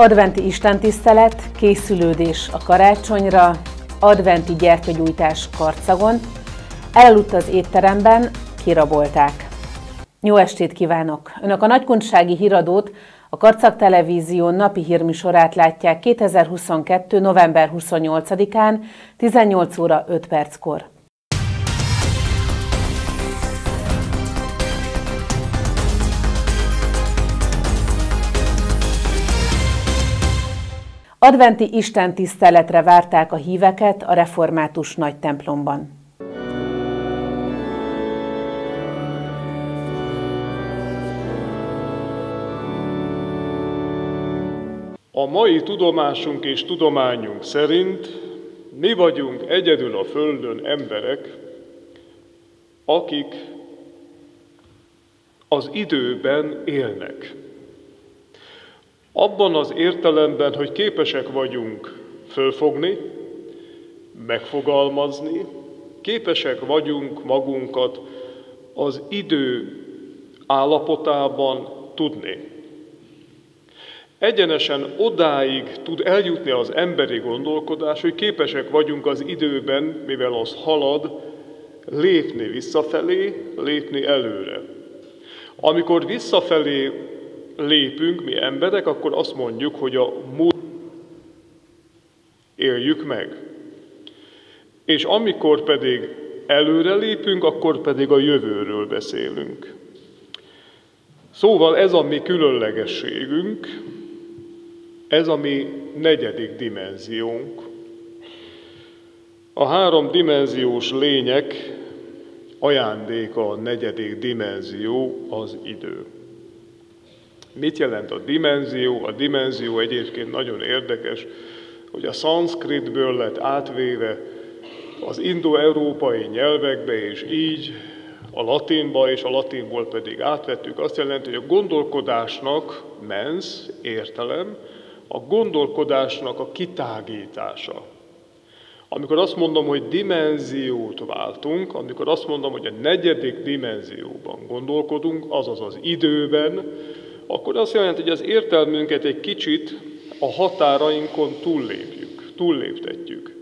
Adventi istentisztelet, készülődés a karácsonyra, adventi gyertyagyújtás karcagon, elaludt az étteremben, kirabolták. Jó estét kívánok! Önök a nagykundsági híradót, a Karcag Televízió napi hírműsorát látják 2022. november 28-án, 18 óra 5 perckor. Adventi Isten tiszteletre várták a híveket a református nagy templomban. A mai tudomásunk és tudományunk szerint mi vagyunk egyedül a Földön emberek, akik az időben élnek. Abban az értelemben, hogy képesek vagyunk fölfogni, megfogalmazni, képesek vagyunk magunkat az idő állapotában tudni. Egyenesen odáig tud eljutni az emberi gondolkodás, hogy képesek vagyunk az időben, mivel az halad, lépni visszafelé, lépni előre. Amikor visszafelé lépünk, mi emberek, akkor azt mondjuk, hogy a múlt éljük meg. És amikor pedig előre lépünk, akkor pedig a jövőről beszélünk. Szóval ez a mi különlegességünk, ez a mi negyedik dimenziónk. A három dimenziós lények ajándéka a negyedik dimenzió az idő. Mit jelent a dimenzió? A dimenzió egyébként nagyon érdekes, hogy a szanszkritből lett átvéve az indo-európai nyelvekbe, és így a latinba, és a latinból pedig átvettük. Azt jelenti, hogy a gondolkodásnak mens, értelem, a gondolkodásnak a kitágítása. Amikor azt mondom, hogy dimenziót váltunk, amikor azt mondom, hogy a negyedik dimenzióban gondolkodunk, azaz az időben, akkor azt jelenti, hogy az értelmünket egy kicsit a határainkon túllépjük, túlléptetjük.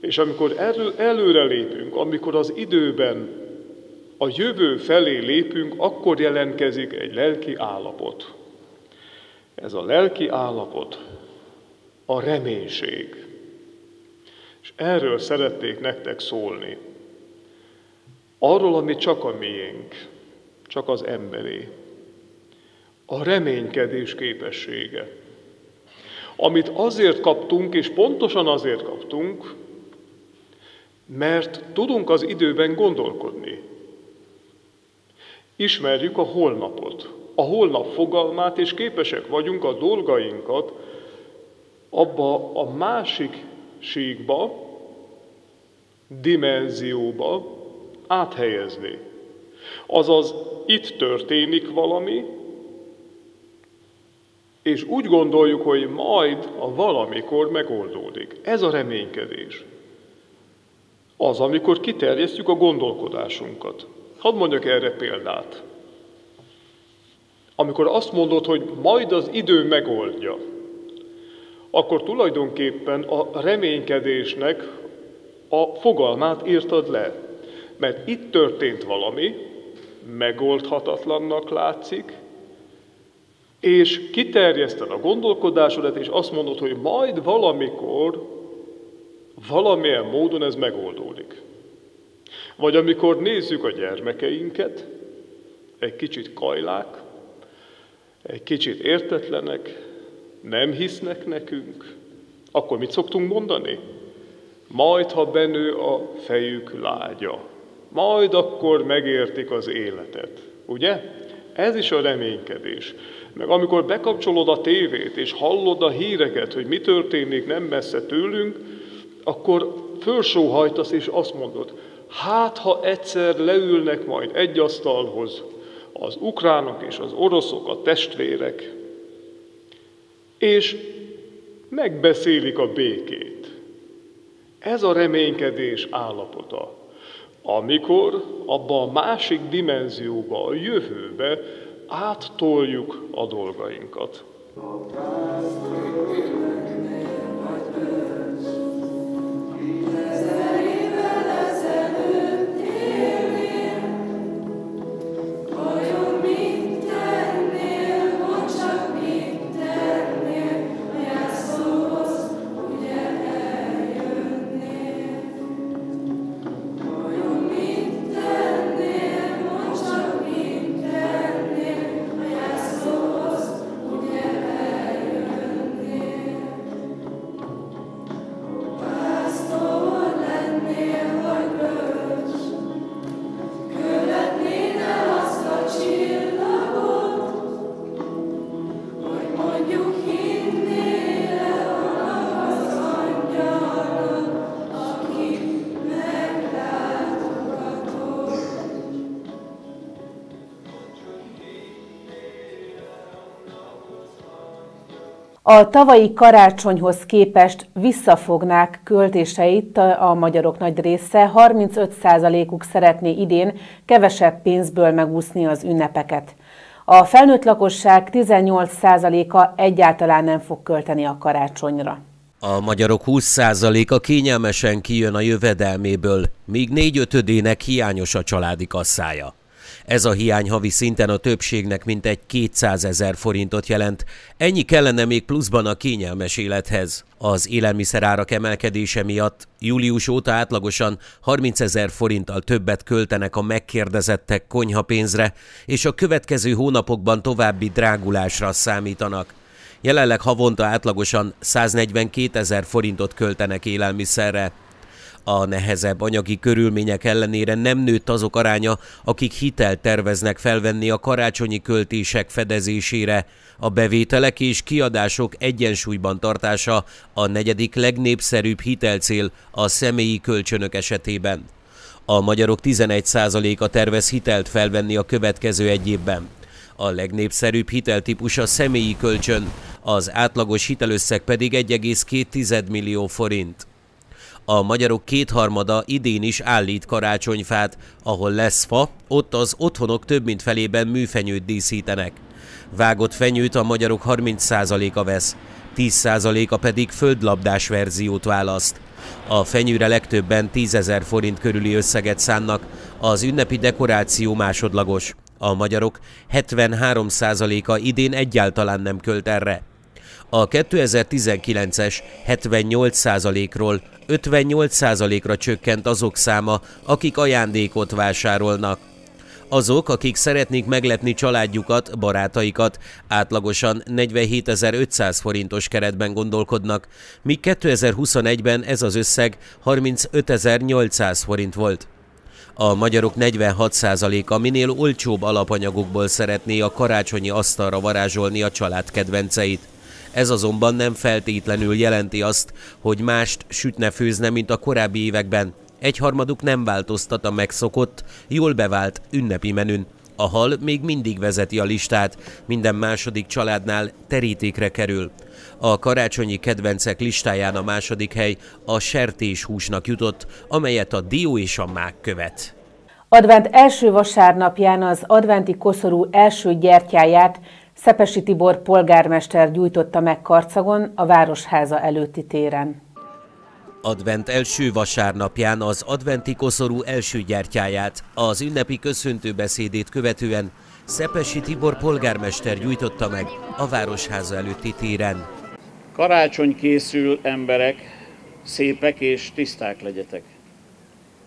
És amikor elő, előre lépünk, amikor az időben a jövő felé lépünk, akkor jelentkezik egy lelki állapot. Ez a lelki állapot a reménység. És erről szeretnék nektek szólni. Arról, ami csak a miénk, csak az emberé a reménykedés képessége. Amit azért kaptunk, és pontosan azért kaptunk, mert tudunk az időben gondolkodni. Ismerjük a holnapot, a holnap fogalmát, és képesek vagyunk a dolgainkat abba a másik síkba, dimenzióba áthelyezni. Azaz itt történik valami, és úgy gondoljuk, hogy majd a valamikor megoldódik. Ez a reménykedés. Az, amikor kiterjesztjük a gondolkodásunkat. Hadd mondjak erre példát. Amikor azt mondod, hogy majd az idő megoldja, akkor tulajdonképpen a reménykedésnek a fogalmát írtad le. Mert itt történt valami, megoldhatatlannak látszik, és kiterjeszted a gondolkodásodat, és azt mondod, hogy majd valamikor, valamilyen módon ez megoldódik. Vagy amikor nézzük a gyermekeinket, egy kicsit kajlák, egy kicsit értetlenek, nem hisznek nekünk, akkor mit szoktunk mondani? Majd, ha benő a fejük lágya, majd akkor megértik az életet. Ugye? Ez is a reménykedés. Meg amikor bekapcsolod a tévét, és hallod a híreket, hogy mi történik nem messze tőlünk, akkor fölsóhajtasz, és azt mondod, hát ha egyszer leülnek majd egy asztalhoz az ukránok és az oroszok, a testvérek, és megbeszélik a békét. Ez a reménykedés állapota, amikor abba a másik dimenzióba, a jövőbe áttoljuk a dolgainkat. A tavalyi karácsonyhoz képest visszafognák költéseit a magyarok nagy része, 35%-uk szeretné idén kevesebb pénzből megúszni az ünnepeket. A felnőtt lakosság 18%-a egyáltalán nem fog költeni a karácsonyra. A magyarok 20%-a kényelmesen kijön a jövedelméből, míg négy ötödének hiányos a családi kasszája. Ez a hiány havi szinten a többségnek mintegy 200 ezer forintot jelent. Ennyi kellene még pluszban a kényelmes élethez. Az élelmiszerárak emelkedése miatt július óta átlagosan 30 ezer forinttal többet költenek a megkérdezettek konyhapénzre, és a következő hónapokban további drágulásra számítanak. Jelenleg havonta átlagosan 142 ezer forintot költenek élelmiszerre. A nehezebb anyagi körülmények ellenére nem nőtt azok aránya, akik hitelt terveznek felvenni a karácsonyi költések fedezésére. A bevételek és kiadások egyensúlyban tartása a negyedik legnépszerűbb hitelcél a személyi kölcsönök esetében. A magyarok 11%-a tervez hitelt felvenni a következő egy évben. A legnépszerűbb hiteltípus a személyi kölcsön, az átlagos hitelösszeg pedig 1,2 millió forint. A magyarok kétharmada idén is állít karácsonyfát, ahol lesz fa, ott az otthonok több mint felében műfenyőt díszítenek. Vágott fenyőt a magyarok 30%-a vesz, 10%-a pedig földlabdás verziót választ. A fenyőre legtöbben 10 ezer forint körüli összeget szánnak, az ünnepi dekoráció másodlagos. A magyarok 73%-a idén egyáltalán nem költ erre. A 2019-es 78%-ról 58%-ra csökkent azok száma, akik ajándékot vásárolnak. Azok, akik szeretnék meglepni családjukat, barátaikat, átlagosan 47.500 forintos keretben gondolkodnak, míg 2021-ben ez az összeg 35.800 forint volt. A magyarok 46%-a minél olcsóbb alapanyagokból szeretné a karácsonyi asztalra varázsolni a család kedvenceit. Ez azonban nem feltétlenül jelenti azt, hogy mást sütne-főzne, mint a korábbi években. Egyharmaduk nem változtat a megszokott, jól bevált ünnepi menün. A hal még mindig vezeti a listát, minden második családnál terítékre kerül. A karácsonyi kedvencek listáján a második hely a sertéshúsnak jutott, amelyet a dió és a mák követ. Advent első vasárnapján az adventi koszorú első gyertyáját Szepesi Tibor polgármester gyújtotta meg Karcagon a Városháza előtti téren. Advent első vasárnapján az adventi koszorú első gyertyáját, az ünnepi köszöntőbeszédét követően Szepesi Tibor polgármester gyújtotta meg a Városháza előtti téren. Karácsony készül, emberek, szépek és tiszták legyetek.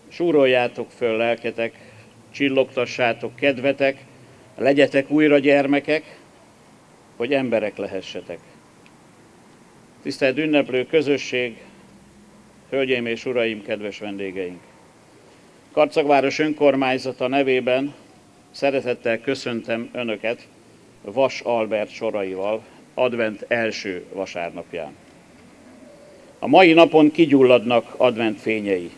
Súroljátok föl lelketek, csillogtassátok kedvetek, legyetek újra gyermekek, hogy emberek lehessetek. Tisztelt ünneplő közösség, hölgyeim és uraim, kedves vendégeink! Karcagváros önkormányzata nevében szeretettel köszöntem Önöket Vas Albert soraival advent első vasárnapján. A mai napon kigyulladnak advent fényei.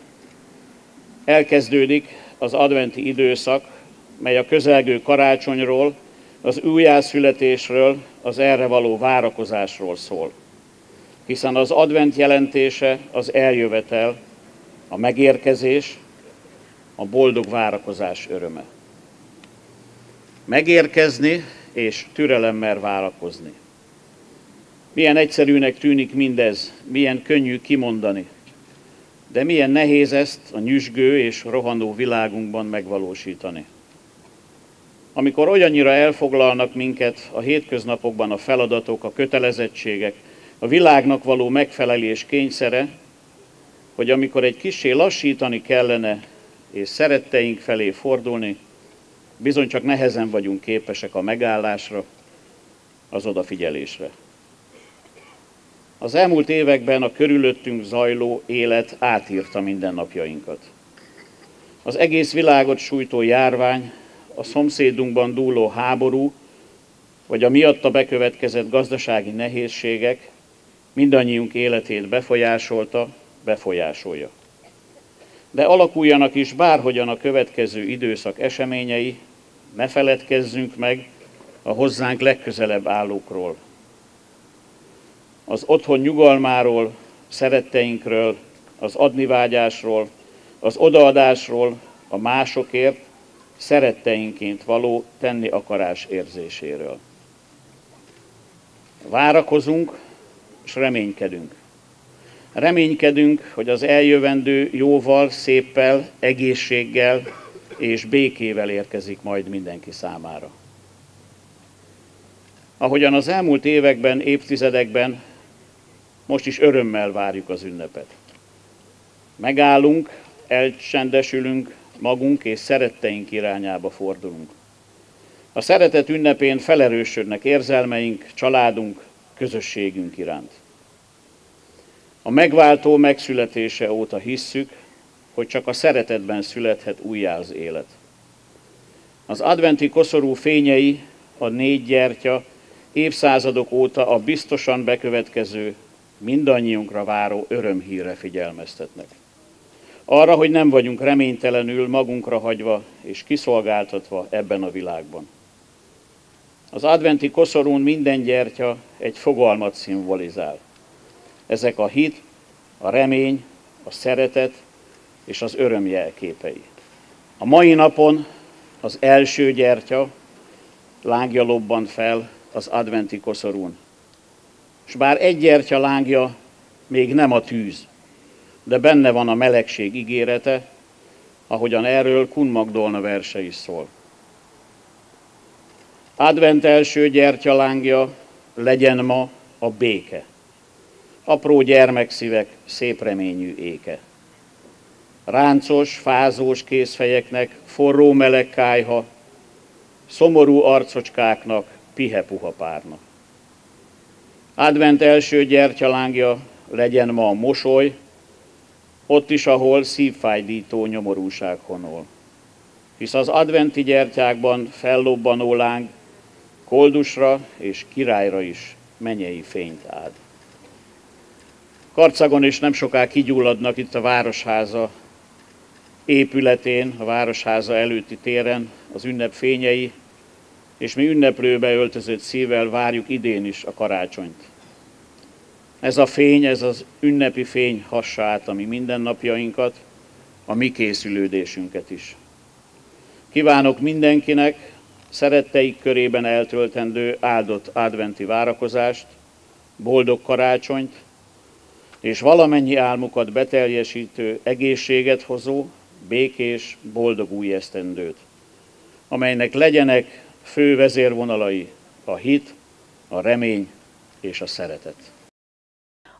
Elkezdődik az adventi időszak, mely a közelgő karácsonyról az újjászületésről, az erre való várakozásról szól. Hiszen az advent jelentése az eljövetel, a megérkezés, a boldog várakozás öröme. Megérkezni és türelemmel várakozni. Milyen egyszerűnek tűnik mindez, milyen könnyű kimondani, de milyen nehéz ezt a nyüzsgő és rohanó világunkban megvalósítani. Amikor olyannyira elfoglalnak minket a hétköznapokban a feladatok, a kötelezettségek, a világnak való megfelelés kényszere, hogy amikor egy kisé lassítani kellene, és szeretteink felé fordulni, bizony csak nehezen vagyunk képesek a megállásra, az odafigyelésre. Az elmúlt években a körülöttünk zajló élet átírta mindennapjainkat. Az egész világot sújtó járvány, a szomszédunkban dúló háború, vagy a miatta bekövetkezett gazdasági nehézségek mindannyiunk életét befolyásolta, befolyásolja. De alakuljanak is bárhogyan a következő időszak eseményei, ne feledkezzünk meg a hozzánk legközelebb állókról. Az otthon nyugalmáról, szeretteinkről, az adnivágyásról, az odaadásról, a másokért, szeretteinként való tenni akarás érzéséről. Várakozunk, és reménykedünk. Reménykedünk, hogy az eljövendő jóval, széppel, egészséggel és békével érkezik majd mindenki számára. Ahogyan az elmúlt években, évtizedekben, most is örömmel várjuk az ünnepet. Megállunk, elcsendesülünk, magunk és szeretteink irányába fordulunk. A szeretet ünnepén felerősödnek érzelmeink, családunk, közösségünk iránt. A megváltó megszületése óta hisszük, hogy csak a szeretetben születhet újjá az élet. Az adventi koszorú fényei, a négy gyertya évszázadok óta a biztosan bekövetkező, mindannyiunkra váró örömhírre figyelmeztetnek. Arra, hogy nem vagyunk reménytelenül magunkra hagyva és kiszolgáltatva ebben a világban. Az adventi koszorún minden gyertya egy fogalmat szimbolizál. Ezek a hit, a remény, a szeretet és az öröm jelképei. A mai napon az első gyertya lángja lobban fel az adventi koszorún. És bár egy gyertya lángja még nem a tűz, de benne van a melegség ígérete, ahogyan erről Kun Magdolna verse is szól. Advent első gyertyalángja legyen ma a béke. Apró gyermekszívek szép reményű éke. Ráncos, fázós készfejeknek forró meleg kájha, szomorú arcocskáknak pihe-puha párna. Advent első gyertyalángja legyen ma a mosoly, ott is, ahol szívfájdító nyomorúság honol. Hisz az adventi gyertyákban fellobbanó láng koldusra és királyra is menyei fényt ád. Karcagon is nem soká kigyulladnak itt a Városháza épületén, a Városháza előtti téren az ünnep fényei, és mi ünneplőbe öltözött szívvel várjuk idén is a karácsonyt. Ez a fény, ez az ünnepi fény hassa át a mi mindennapjainkat, a mi készülődésünket is. Kívánok mindenkinek szeretteik körében eltöltendő áldott adventi várakozást, boldog karácsonyt, és valamennyi álmukat beteljesítő, egészséget hozó, békés, boldog új esztendőt, amelynek legyenek fő vezérvonalai a hit, a remény és a szeretet.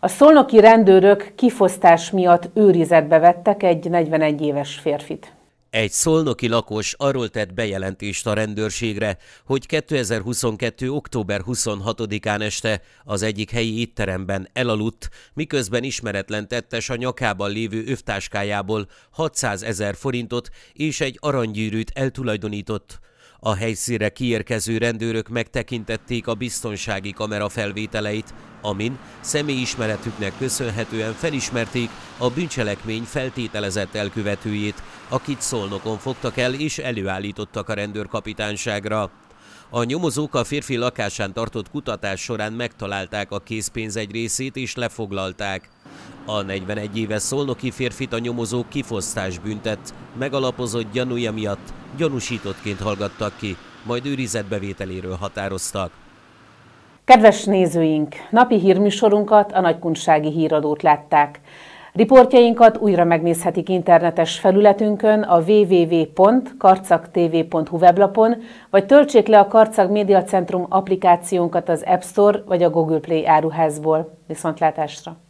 A szolnoki rendőrök kifosztás miatt őrizetbe vettek egy 41 éves férfit. Egy szolnoki lakos arról tett bejelentést a rendőrségre, hogy 2022. október 26-án este az egyik helyi étteremben elaludt, miközben ismeretlen tettes a nyakában lévő övtáskájából 600 ezer forintot és egy aranygyűrűt eltulajdonított. A helyszínre kiérkező rendőrök megtekintették a biztonsági kamera felvételeit, amin személyismeretüknek köszönhetően felismerték a bűncselekmény feltételezett elkövetőjét, akit Szolnokon fogtak el és előállítottak a rendőrkapitányságra. A nyomozók a férfi lakásán tartott kutatás során megtalálták a készpénz egy részét és lefoglalták. A 41 éves szolnoki férfit a nyomozók kifosztás büntet, megalapozott gyanúja miatt gyanúsítottként hallgattak ki, majd őrizetbevételéről határoztak. Kedves nézőink, napi hírműsorunkat, a Nagykunsági híradót látták. Riportjainkat újra megnézhetik internetes felületünkön a www.karcagtv.hu weblapon, vagy töltsék le a Karcag Média Centrum applikációnkat az App Store vagy a Google Play áruházból. Viszontlátásra!